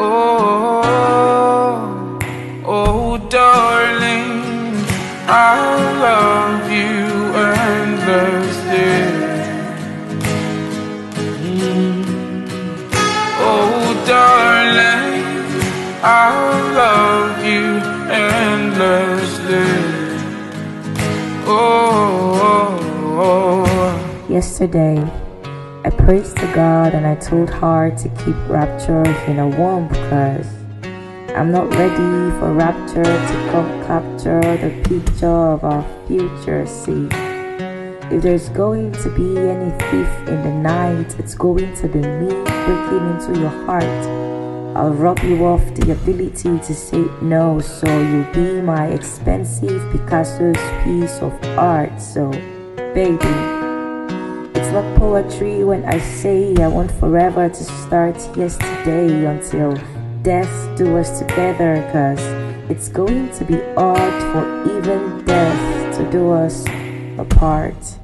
Oh, oh, darling, I love you endlessly. Oh, darling, I love you endlessly. Oh, oh, oh. oh. Yesterday, I praised to God and I told her to keep rapture in a womb because I'm not ready for rapture to come capture the picture of our future. See, if there's going to be any thief in the night, it's going to be me breaking into your heart. I'll rob you of the ability to say no, so you'll be my expensive Picasso's piece of art. So, baby. Poetry when I say I want forever to start yesterday until death do us together cause it's going to be odd for even death to do us apart.